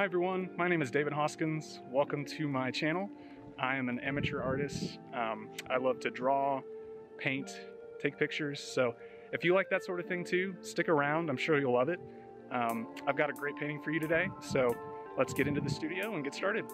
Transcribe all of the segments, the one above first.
Hi everyone, my name is David Hoskins. Welcome to my channel. I am an amateur artist. Um, I love to draw, paint, take pictures. So if you like that sort of thing too, stick around. I'm sure you'll love it. Um, I've got a great painting for you today. So let's get into the studio and get started.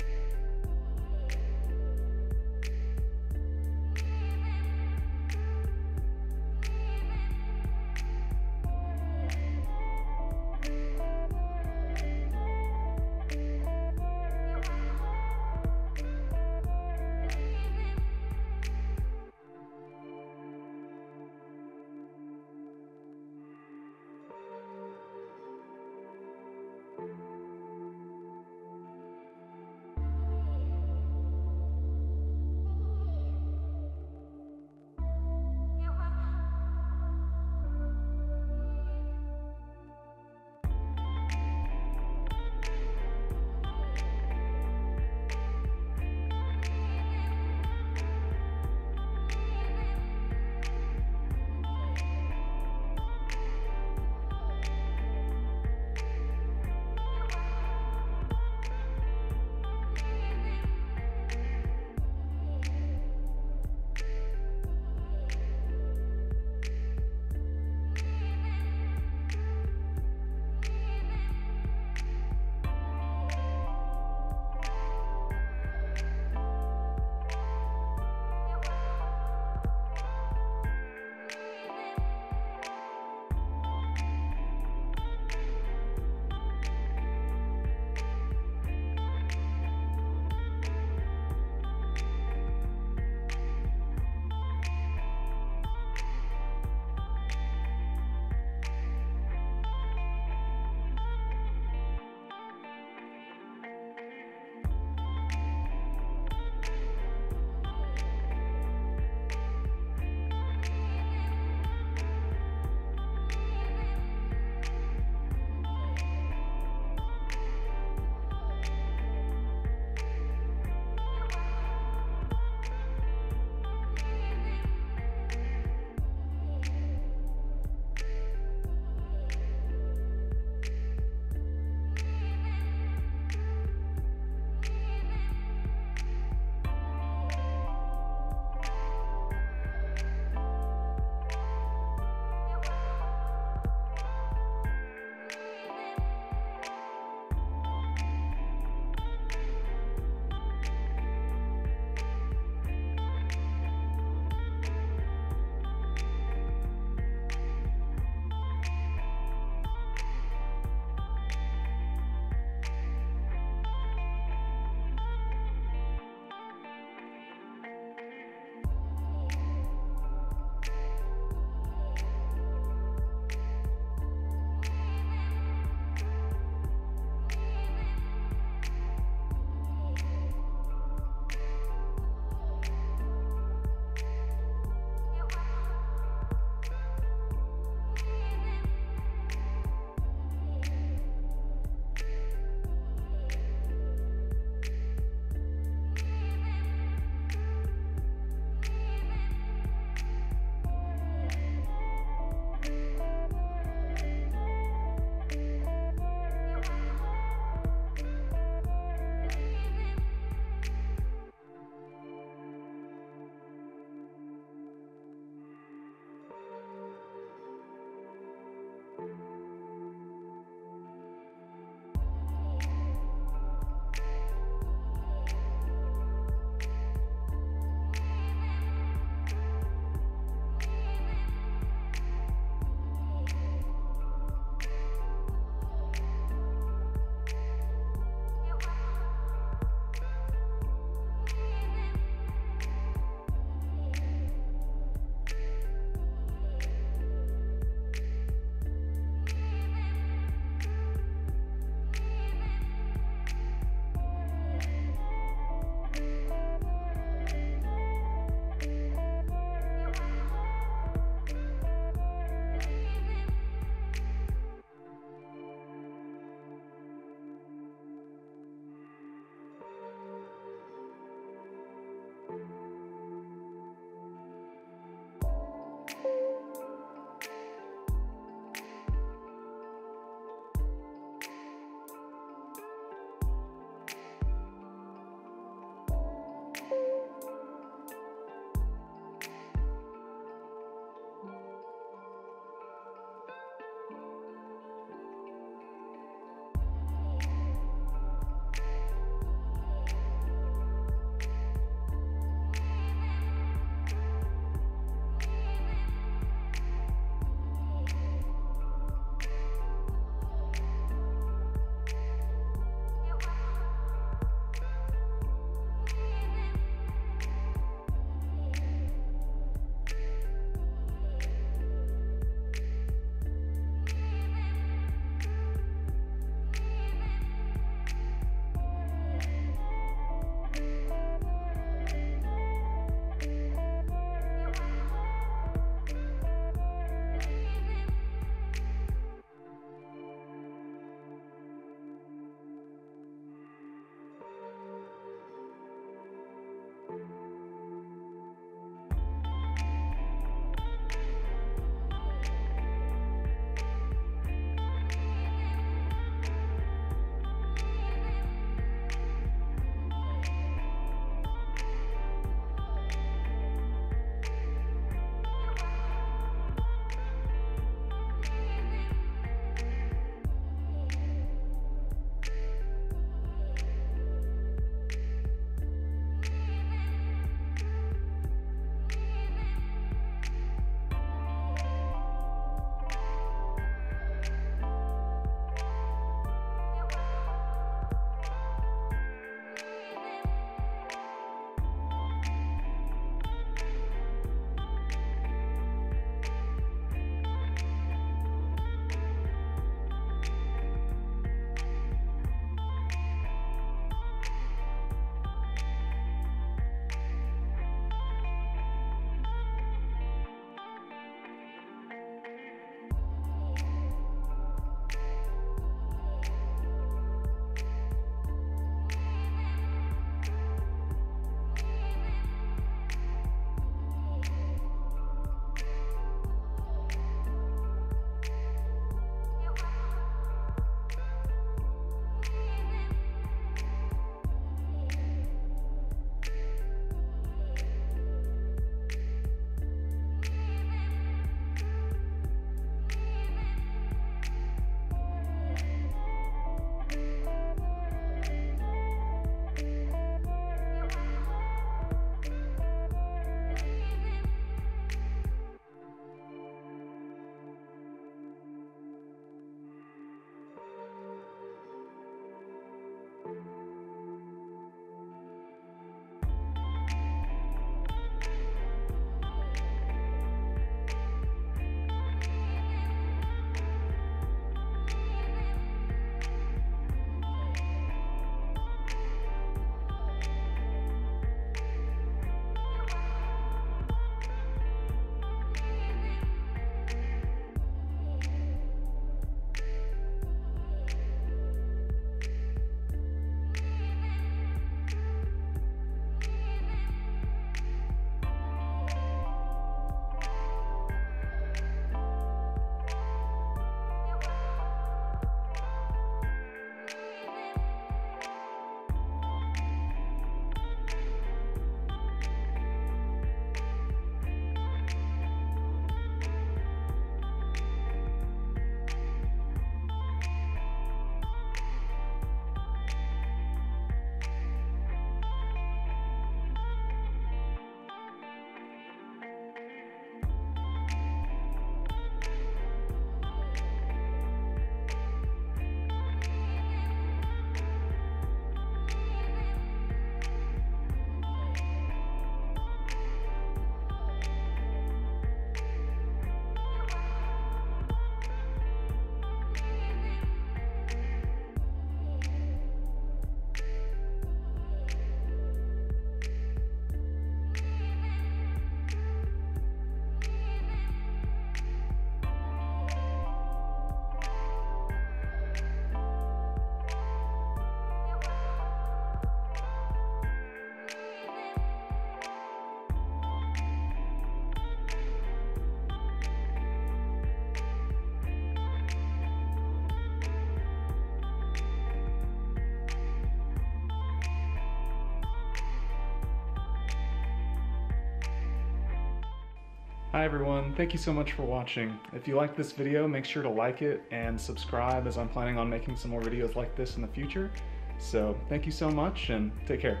Hi everyone, thank you so much for watching. If you like this video, make sure to like it and subscribe as I'm planning on making some more videos like this in the future. So thank you so much and take care.